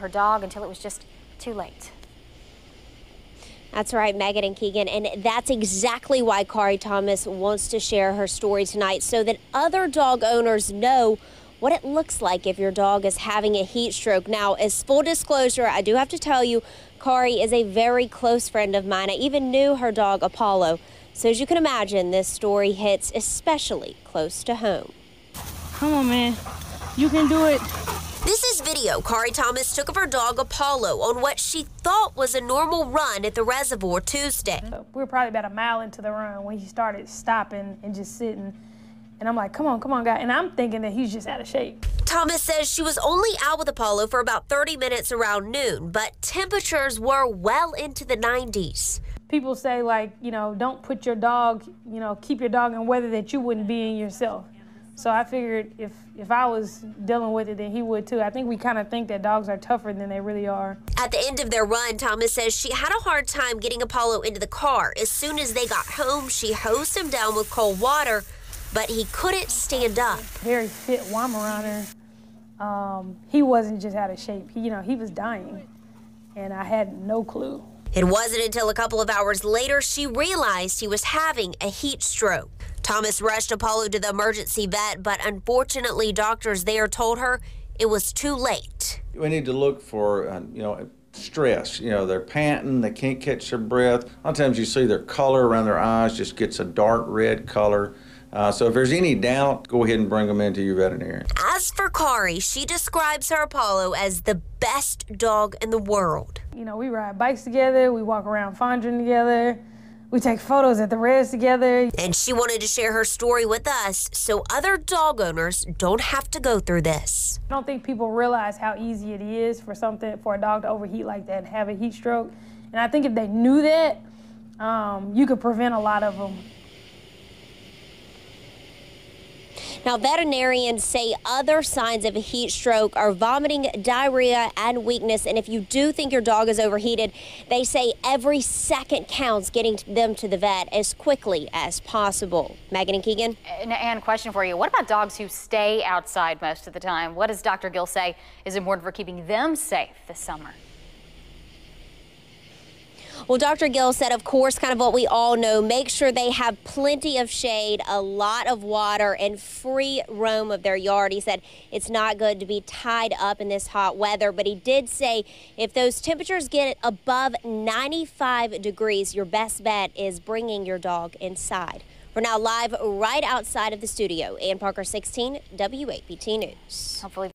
her dog until it was just too late. That's right, Megan and Keegan. And that's exactly why Kari Thomas wants to share her story tonight so that other dog owners know what it looks like if your dog is having a heat stroke. Now, as full disclosure, I do have to tell you, Kari is a very close friend of mine. I even knew her dog, Apollo. So, as you can imagine, this story hits especially close to home. Come on, man. You can do it. This is video Kari Thomas took of her dog Apollo on what she thought was a normal run at the reservoir Tuesday. We were probably about a mile into the run when he started stopping and just sitting. And I'm like, come on, come on, guy. And I'm thinking that he's just out of shape. Thomas says she was only out with Apollo for about 30 minutes around noon, but temperatures were well into the 90s. People say, like, you know, don't put your dog, you know, keep your dog in weather that you wouldn't be in yourself. So I figured if if I was dealing with it, then he would too. I think we kind of think that dogs are tougher than they really are. At the end of their run, Thomas says she had a hard time getting Apollo into the car. As soon as they got home, she hosed him down with cold water, but he couldn't stand up. Very fit Weimaraner. Um, he wasn't just out of shape. He, you know, he was dying, and I had no clue. It wasn't until a couple of hours later she realized he was having a heat stroke. Thomas rushed Apollo to the emergency vet, but unfortunately, doctors there told her it was too late. We need to look for, uh, you know, stress. You know, they're panting, they can't catch their breath. A lot of times you see their color around their eyes just gets a dark red color. Uh, so if there's any doubt, go ahead and bring them into your veterinarian. As for Kari, she describes her Apollo as the best dog in the world. You know, we ride bikes together, we walk around Fondren together. We take photos at the res together. And she wanted to share her story with us so other dog owners don't have to go through this. I don't think people realize how easy it is for something for a dog to overheat like that and have a heat stroke. And I think if they knew that, um, you could prevent a lot of them. Now, veterinarians say other signs of a heat stroke are vomiting, diarrhea, and weakness. And if you do think your dog is overheated, they say every second counts getting them to the vet as quickly as possible. Megan and Keegan? And, and question for you. What about dogs who stay outside most of the time? What does Dr. Gill say is important for keeping them safe this summer? Well, Dr. Gill said, of course, kind of what we all know make sure they have plenty of shade, a lot of water, and free roam of their yard. He said it's not good to be tied up in this hot weather, but he did say if those temperatures get above 95 degrees, your best bet is bringing your dog inside. We're now live right outside of the studio. Ann Parker 16, WAPT News. Hopefully.